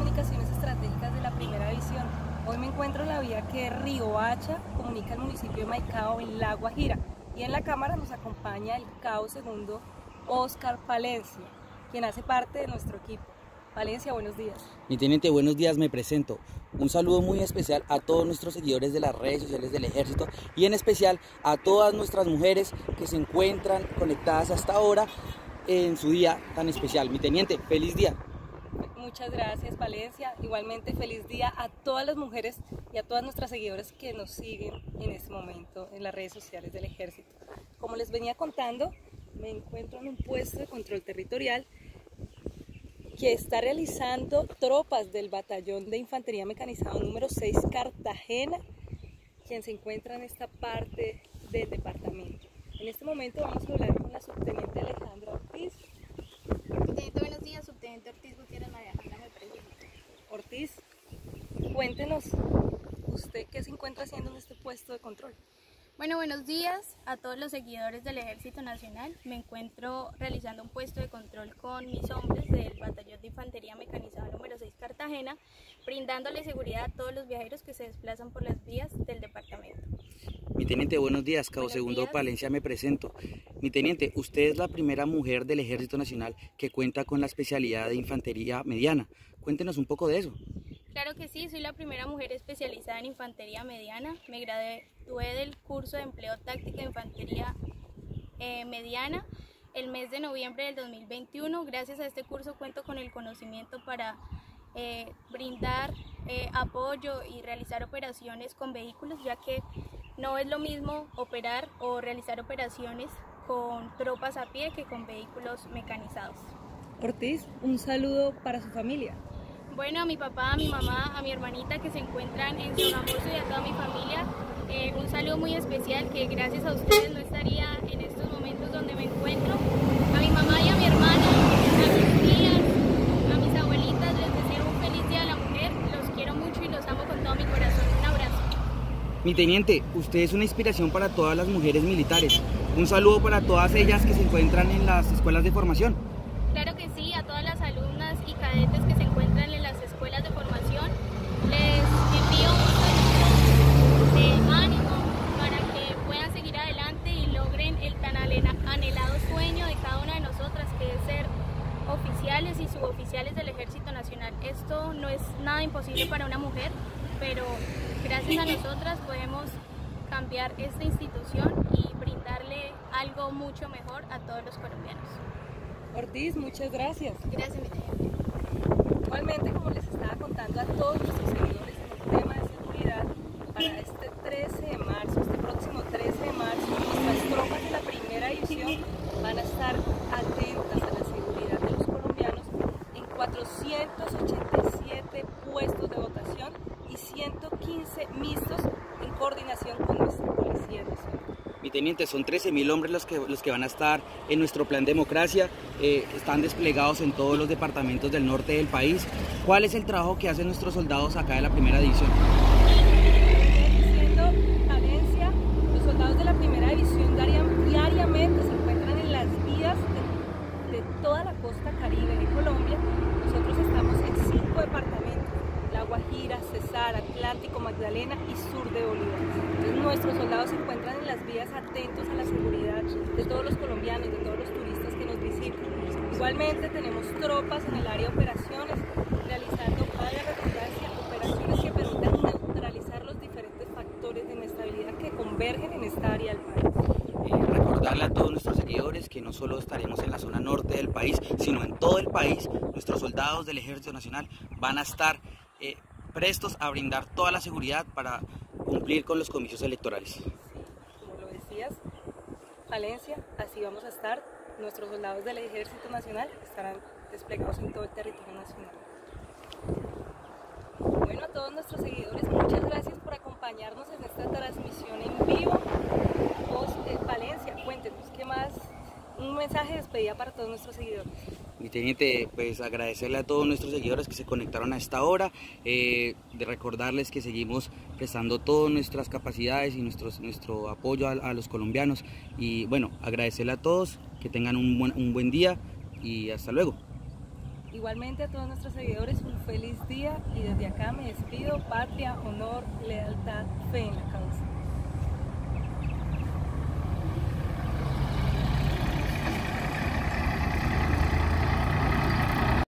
comunicaciones estratégicas de la primera visión. Hoy me encuentro en la vía que Riohacha comunica el municipio de Maicao en La Guajira y en la cámara nos acompaña el CAO segundo Oscar Palencia, quien hace parte de nuestro equipo. Palencia, buenos días. Mi teniente, buenos días, me presento. Un saludo muy especial a todos nuestros seguidores de las redes sociales del ejército y en especial a todas nuestras mujeres que se encuentran conectadas hasta ahora en su día tan especial. Mi teniente, feliz día. Muchas gracias Valencia. Igualmente feliz día a todas las mujeres y a todas nuestras seguidoras que nos siguen en este momento en las redes sociales del ejército. Como les venía contando, me encuentro en un puesto de control territorial que está realizando tropas del Batallón de Infantería Mecanizado número 6 Cartagena, quien se encuentra en esta parte del departamento. En este momento vamos a hablar con la subteniente Alejandra Ortiz. Subteniente, buenos días, subteniente Ortiz Gutiérrez María me presento. Ortiz, cuéntenos, ¿usted qué se encuentra haciendo en este puesto de control? Bueno, buenos días a todos los seguidores del Ejército Nacional. Me encuentro realizando un puesto de control con mis hombres del Batallón de Infantería Mecanizada número 6 Cartagena, brindándole seguridad a todos los viajeros que se desplazan por las vías del departamento. Mi teniente, buenos días. Cabo Segundo Palencia me presento. Mi teniente, usted es la primera mujer del Ejército Nacional que cuenta con la especialidad de infantería mediana. Cuéntenos un poco de eso. Claro que sí, soy la primera mujer especializada en infantería mediana. Me gradué del curso de empleo táctica de infantería eh, mediana el mes de noviembre del 2021. Gracias a este curso cuento con el conocimiento para eh, brindar eh, apoyo y realizar operaciones con vehículos, ya que no es lo mismo operar o realizar operaciones con tropas a pie que con vehículos mecanizados. Ortiz, un saludo para su familia. Bueno, a mi papá, a mi mamá, a mi hermanita que se encuentran en Sogamoso y a toda mi familia, eh, un saludo muy especial que gracias a ustedes no estaría en estos momentos donde me encuentro. A mi mamá y a mi hermana, a mis tías, a mis abuelitas, les deseo un feliz Día de la Mujer. Los quiero mucho y los amo con todo mi corazón. Un abrazo. Mi teniente, usted es una inspiración para todas las mujeres militares. Un saludo para todas ellas que se encuentran en las escuelas de formación. Claro que sí, a todas las alumnas y cadetes que se encuentran en las escuelas de formación, les envío un de ánimo para que puedan seguir adelante y logren el tan anhelado sueño de cada una de nosotras, que es ser oficiales y suboficiales del Ejército Nacional. Esto no es nada imposible para una mujer, pero gracias a nosotras podemos cambiar esta institución y brindarle algo mucho mejor a todos los colombianos. Ortiz, muchas gracias. Gracias, Igualmente, como les estaba contando a todos nuestros seguidores en el tema de seguridad, para este 13 de marzo, este próximo 13 de marzo, nuestras tropas de la primera división van a estar atentas a la seguridad de los colombianos en 487 puestos de votación y 115 mixtos en coordinación con nuestra Policía. Mi teniente, son 13.000 hombres los que, los que van a estar en nuestro plan democracia, eh, están desplegados en todos los departamentos del norte del país. ¿Cuál es el trabajo que hacen nuestros soldados acá de la primera división? Diciendo Valencia, los soldados de la primera división diariamente se encuentran en las vías de, de toda la costa caribe de Colombia. Nosotros estamos en cinco departamentos la Guajira, Cesar, Atlántico, Magdalena y sur de Bolívar. Entonces nuestros soldados se encuentran en las vías atentos a la seguridad de todos los colombianos, de todos los turistas que nos visitan. Igualmente tenemos tropas en el área de operaciones realizando, para la redundancia, operaciones que permitan neutralizar los diferentes factores de inestabilidad que convergen en esta área del país. Eh, recordarle a todos nuestros seguidores que no solo estaremos en la zona norte del país, sino en todo el país. Nuestros soldados del Ejército Nacional van a estar eh, prestos a brindar toda la seguridad para cumplir con los comicios electorales. como lo decías, Valencia, así vamos a estar. Nuestros soldados del Ejército Nacional estarán desplegados en todo el territorio nacional. Bueno, a todos nuestros seguidores, muchas gracias por acompañarnos en esta transmisión en vivo. Vos, Valencia, cuéntenos, ¿qué más? Un mensaje de despedida para todos nuestros seguidores. Mi teniente, pues agradecerle a todos nuestros seguidores que se conectaron a esta hora, eh, de recordarles que seguimos prestando todas nuestras capacidades y nuestros, nuestro apoyo a, los colombianos y bueno, agradecerle a todos, que tengan un buen, un buen día y hasta luego. Igualmente a todos nuestros seguidores un feliz día y desde acá me despido, patria, honor, lealtad, fe en la.